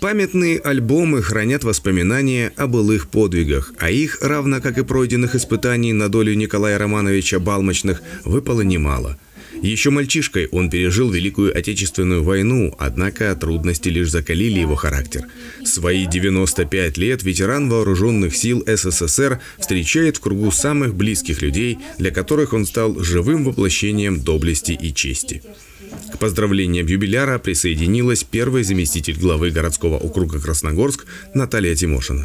Памятные альбомы хранят воспоминания о былых подвигах, а их, равно как и пройденных испытаний на долю Николая Романовича Балмочных, выпало немало – еще мальчишкой он пережил Великую Отечественную войну, однако трудности лишь закалили его характер. Свои 95 лет ветеран вооруженных сил СССР встречает в кругу самых близких людей, для которых он стал живым воплощением доблести и чести. К поздравлениям юбиляра присоединилась первый заместитель главы городского округа Красногорск Наталья Тимошина.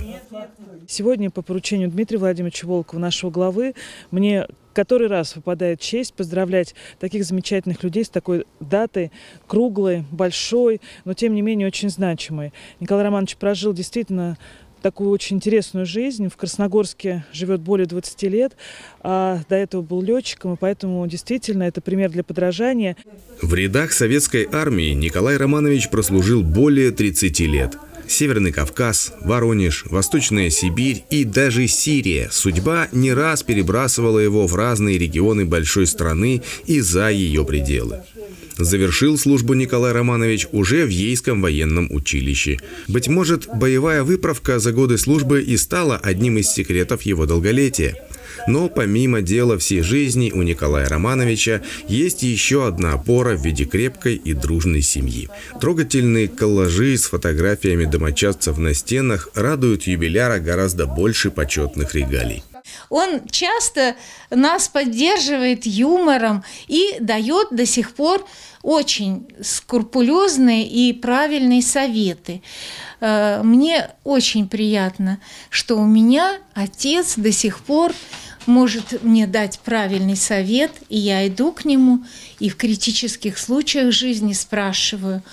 Сегодня по поручению Дмитрия Владимировича Волкова, нашего главы, мне который раз выпадает честь поздравлять таких замечательных людей с такой датой, круглой, большой, но тем не менее очень значимой. Николай Романович прожил действительно такую очень интересную жизнь. В Красногорске живет более 20 лет, а до этого был летчиком, и поэтому действительно это пример для подражания. В рядах советской армии Николай Романович прослужил более 30 лет – Северный Кавказ, Воронеж, Восточная Сибирь и даже Сирия. Судьба не раз перебрасывала его в разные регионы большой страны и за ее пределы. Завершил службу Николай Романович уже в Ейском военном училище. Быть может, боевая выправка за годы службы и стала одним из секретов его долголетия. Но помимо дела всей жизни у Николая Романовича есть еще одна опора в виде крепкой и дружной семьи. Трогательные коллажи с фотографиями домочадцев на стенах радуют юбиляра гораздо больше почетных регалий. Он часто нас поддерживает юмором и дает до сих пор очень скрупулезные и правильные советы. Э, мне очень приятно, что у меня отец до сих пор может мне дать правильный совет, и я иду к нему, и в критических случаях жизни спрашиваю,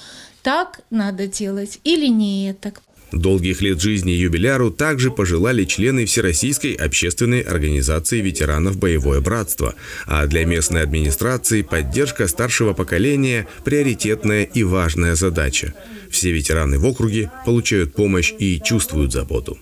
так надо делать или не так. Долгих лет жизни юбиляру также пожелали члены Всероссийской общественной организации ветеранов «Боевое братство». А для местной администрации поддержка старшего поколения – приоритетная и важная задача. Все ветераны в округе получают помощь и чувствуют заботу.